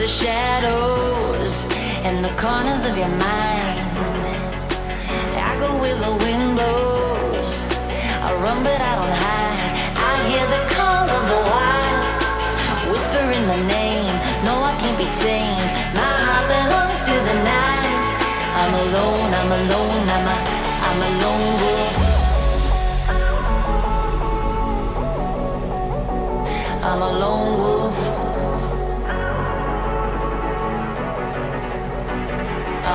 the shadows and the corners of your mind. I go where the wind blows. I run, but I don't hide. I hear the call of the wild, whispering the name. No, I can't be tamed. My heart belongs to the night. I'm alone. I'm alone. I'm a, I'm a lone wolf. I'm a lone wolf.